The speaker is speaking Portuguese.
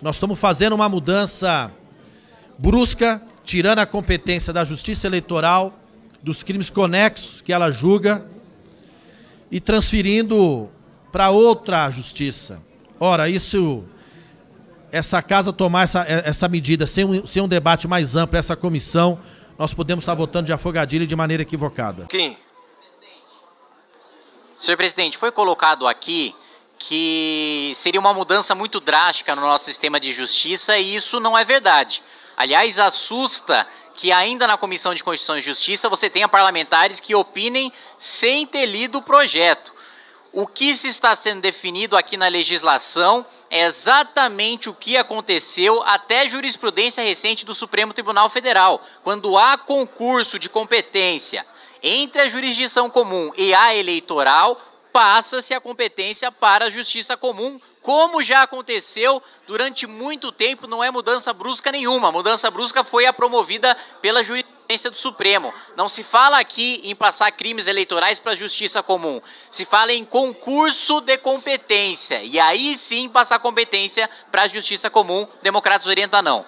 Nós estamos fazendo uma mudança brusca, tirando a competência da Justiça Eleitoral dos crimes conexos que ela julga e transferindo para outra justiça. Ora, isso essa casa tomar essa, essa medida sem um, sem um debate mais amplo, essa comissão, nós podemos estar votando de afogadilha de maneira equivocada. Quem? Senhor presidente, foi colocado aqui que seria uma mudança muito drástica no nosso sistema de justiça e isso não é verdade. Aliás, assusta que ainda na Comissão de Constituição e Justiça você tenha parlamentares que opinem sem ter lido o projeto. O que se está sendo definido aqui na legislação é exatamente o que aconteceu até jurisprudência recente do Supremo Tribunal Federal. Quando há concurso de competência entre a jurisdição comum e a eleitoral, passa-se a competência para a justiça comum, como já aconteceu durante muito tempo, não é mudança brusca nenhuma. A mudança brusca foi a promovida pela jurisprudência do Supremo. Não se fala aqui em passar crimes eleitorais para a justiça comum. Se fala em concurso de competência. E aí sim passar competência para a justiça comum. Democratas orienta não.